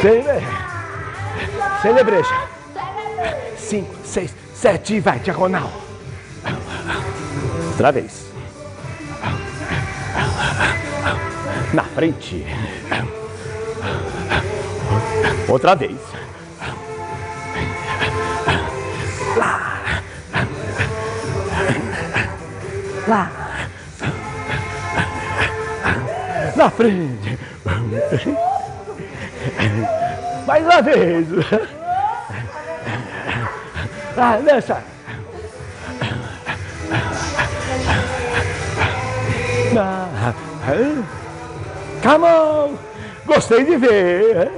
Cele... Celebreja. Cinco, seis, sete e vai, diagonal. Outra vez. Na frente. Outra vez. Lá. Lá. Na frente. Mais uma vez. Ah, nessa. Ah, Come on! Gostei de ver.